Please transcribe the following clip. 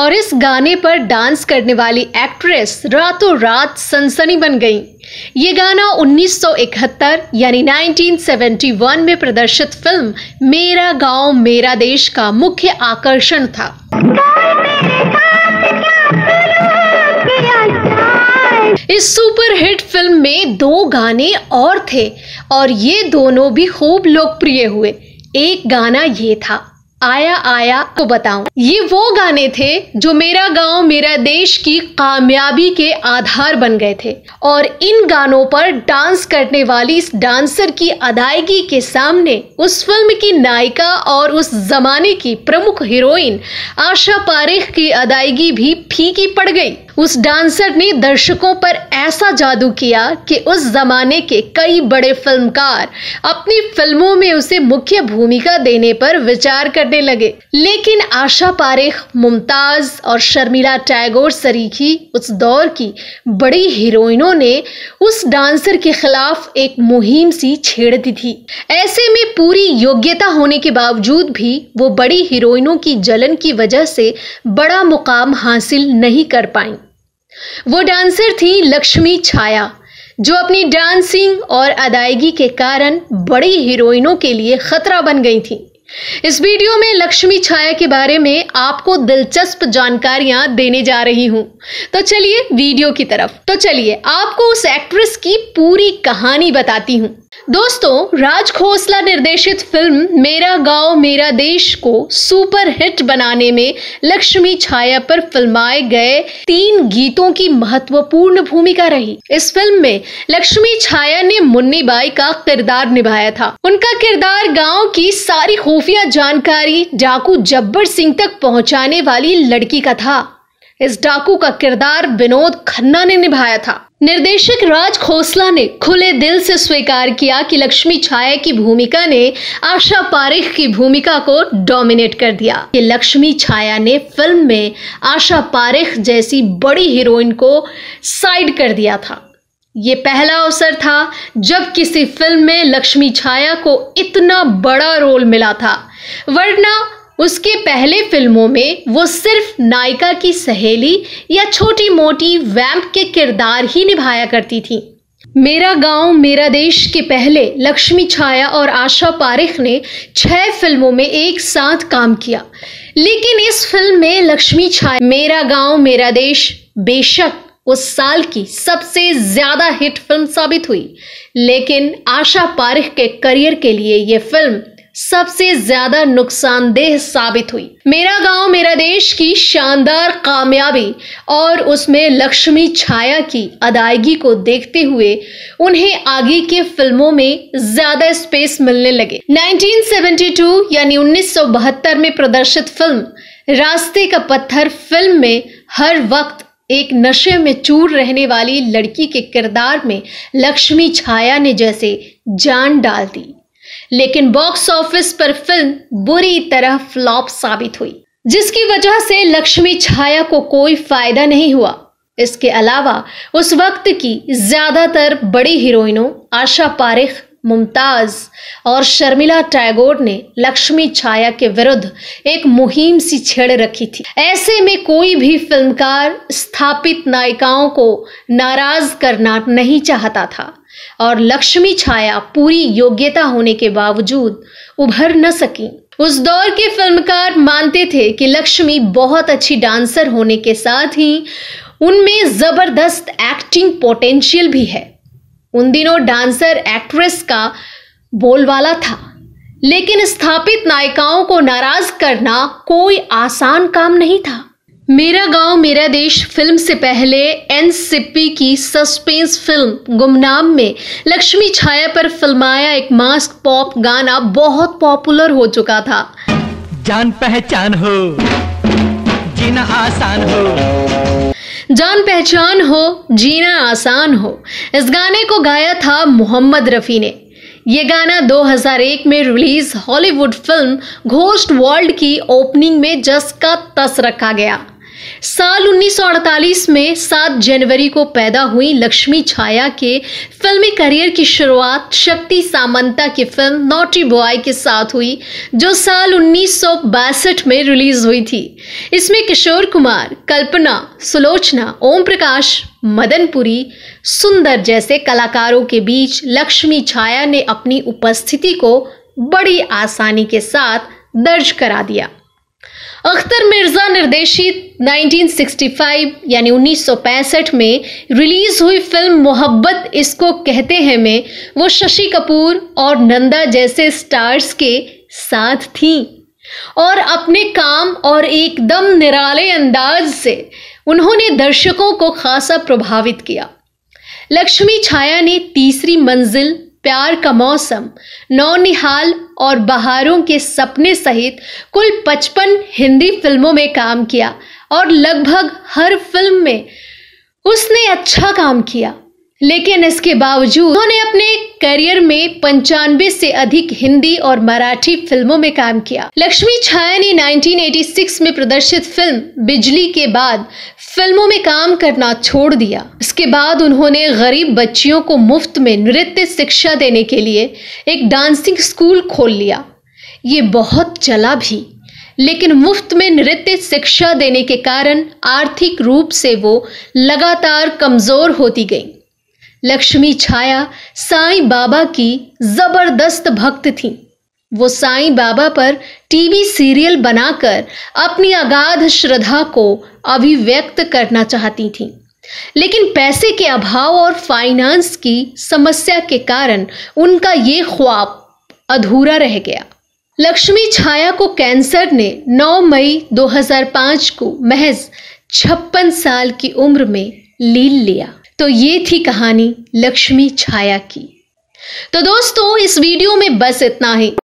और इस गाने पर डांस करने वाली एक्ट्रेस रातों रात सनसनी बन गई। ये गाना 1971 यानी 1971 में प्रदर्शित फ़िल्म मेरा गाँव, मेरा देश का मुख्य आकर्षण था। इस सुपर हिट फ़िल्म में दो गाने और थे और ये दोनों भी खूब लोकप्रिय हुए। एक गाना ये था आया आया को बताऊँ। ये वो गाने थे जो मेरा गाँव, मेरा देश की कामयाबी के आधार बन गए थे। और इन गानों पर डांस करने वाली इस डांसर की अदायगी के सामने उस फ़िल्म की नायिका और उस जमाने की प्रमुख हीरोइन आशा पारेख की अदायगी भी फीकी पड़ गई। उस डांसर ने दर्शकों पर ऐसा जादू किया कि उस जमाने के कई बड़े फिल्मकार अपनी फ़िल्मों में उसे मुख्य भूमिका देने पर विचार करने लगे। लेकिन आशा पारेख, मुमताज़ और शर्मिला टैगोर सरीखी उस दौर की बड़ी हीरोइनों ने उस डांसर के खिलाफ एक मुहिम सी छेड़ दी थी। ऐसे में पूरी योग्यता होने के बावजूद भी वो बड़ी हीरोइनों की जलन की वजह से बड़ा मुकाम हासिल नहीं कर पाई। वो डांसर थी लक्ष्मी छाया, जो अपनी डांसिंग और अदायगी के कारण बड़ी हीरोइनों के लिए खतरा बन गई थी। इस वीडियो में लक्ष्मी छाया के बारे में आपको दिलचस्प जानकारियाँ देने जा रही हूँ। तो चलिए वीडियो की तरफ़। तो चलिए, आपको उस एक्ट्रेस की पूरी कहानी बताती हूँ। दोस्तों, राज खोसला निर्देशित फ़िल्म मेरा गाँव, मेरा देश को सुपर हिट बनाने में लक्ष्मी छाया पर फिल्माए गए तीन गीतों की महत्वपूर्ण भूमिका रही। इस फ़िल्म में लक्ष्मी छाया ने मुन्नी बाई का किरदार निभाया था। उनका किरदार गाँव की सारी खुफिया जानकारी डाकू जब्बर सिंह तक पहुँचाने वाली लड़की का था। इस डाकू का किरदार विनोद खन्ना ने निभाया था। निर्देशक राज खोसला ने खुले दिल से स्वीकार किया कि लक्ष्मी छाया की भूमिका ने आशा पारिख की भूमिका को डोमिनेट कर दिया। कि लक्ष्मी छाया ने फ़िल्म में आशा पारेख जैसी बड़ी हीरोइन को साइड कर दिया था। ये पहला अवसर था जब किसी फ़िल्म में लक्ष्मी छाया को इतना बड़ा रोल मिला था। वरना उसके पहले फ़िल्मों में वो सिर्फ़ नायिका की सहेली या छोटी मोटी वैम्प के किरदार ही निभाया करती थी। मेरा गाँव, मेरा देश के पहले लक्ष्मी छाया और आशा पारिख ने छह फ़िल्मों में एक साथ काम किया। लेकिन इस फ़िल्म में लक्ष्मी छाया, मेरा गाँव, मेरा देश बेशक उस साल की सबसे ज़्यादा हिट फ़िल्म साबित हुई। लेकिन आशा पारिख के करियर के लिए यह फ़िल्म सबसे ज़्यादा नुकसानदेह साबित हुई। मेरा गाँव, मेरा देश की शानदार कामयाबी और उसमें लक्ष्मी छाया की अदायगी को देखते हुए उन्हें आगे के फ़िल्मों में ज़्यादा स्पेस मिलने लगे। 1972 यानी 1972 में प्रदर्शित फ़िल्म रास्ते का पत्थर फ़िल्म में हर वक्त एक नशे में चूर रहने वाली लड़की के किरदार में लक्ष्मी छाया ने जैसे जान डाल दी। लेकिन बॉक्स ऑफ़िस पर फ़िल्म बुरी तरह फ्लॉप साबित हुई, जिसकी वजह से लक्ष्मी छाया को कोई फ़ायदा नहीं हुआ। इसके अलावा उस वक्त की ज़्यादातर बड़ी हीरोइनों आशा पारिख मुमताज़ और शर्मिला टैगोर ने लक्ष्मी छाया के विरुद्ध एक मुहिम सी छेड़ रखी थी। ऐसे में कोई भी फिल्मकार स्थापित नायिकाओं को नाराज़ करना नहीं चाहता था और लक्ष्मी छाया पूरी योग्यता होने के बावजूद उभर न सकी। उस दौर के फिल्मकार मानते थे कि लक्ष्मी बहुत अच्छी डांसर होने के साथ ही उनमें ज़बरदस्त एक्टिंग पोटेंशियल भी है। उन दिनों डांसर, एक्ट्रेस का बोलवाला था। लेकिन स्थापित नायिकाओं को नाराज़ करना कोई आसान काम नहीं था। मेरा गाँव, मेरा देश फ़िल्म से पहले एनसीपी की सस्पेंस फ़िल्म गुमनाम में लक्ष्मी छाया पर फिल्माया एक मास्क पॉप गाना बहुत पॉपुलर हो चुका था। जान पहचान हो, जीना आसान हो। जान पहचान हो, जीना आसान हो। इस गाने को गाया था मोहम्मद रफ़ी ने। ये गाना 2001 में release Hollywood film Ghost World की ओपनिंग में जस का तस रखा गया। साल 1948 में 7 जनवरी को पैदा हुई लक्ष्मी छाया के फिल्मी करियर की शुरुआत शक्ति सामंता की फ़िल्म नोटी बॉय के साथ हुई, जो साल 1962 में रिलीज़ हुई थी। इसमें किशोर कुमार, कल्पना, सुलोचना ओम प्रकाश मदनपुरी, सुंदर जैसे कलाकारों के बीच लक्ष्मी छाया ने अपनी उपस्थिति को बड़ी आसानी के साथ दर्ज करा दिया। अख्तर मिर्ज़ा निर्देशित 1965 यानी 1965 में रिलीज़ हुई फ़िल्म मोहब्बत, इसको कहते हैं में, वो शशि कपूर और नंदा जैसे स्टार्स के साथ थी। और अपने काम और एकदम निराले अंदाज से उन्होंने दर्शकों को खासा प्रभावित किया। लक्ष्मी छाया ने तीसरी मंजिल प्यार का मौसम, नौनिहाल और बहारों के सपने सहित कुल 55 हिंदी फ़िल्मों में काम किया और लगभग हर फ़िल्म में उसने अच्छा काम किया। लेकिन इसके बावजूद उन्होंने अपने करियर में पंचानवे से अधिक हिंदी और मराठी फ़िल्मों में काम किया। लक्ष्मी छाया ने 1986 में प्रदर्शित फ़िल्म बिजली के बाद फ़िल्मों में काम करना छोड़ दिया। इसके बाद उन्होंने गरीब बच्चियों को मुफ़्त में नृत्य शिक्षा देने के लिए एक डांसिंग स्कूल खोल लिया। ये बहुत चला भी। लेकिन मुफ़्त में नृत्य शिक्षा देने के कारण आर्थिक रूप से वो लगातार कमज़ोर होती गई। लक्ष्मी छाया साईं बाबा की ज़बरदस्त भक्त थी। वो साईं बाबा पर टीवी सीरियल बनाकर अपनी अगाध श्रद्धा को अभिव्यक्त करना चाहती थी। लेकिन पैसे के अभाव और फाइनेंस की समस्या के कारण उनका ये ख्वाब अधूरा रह गया। लक्ष्मी छाया को कैंसर ने 9 मई 2005 को महज छप्पन साल की उम्र में लील लिया। तो ये थी कहानी लक्ष्मी छाया की। तो दोस्तों, इस वीडियो में बस इतना ही।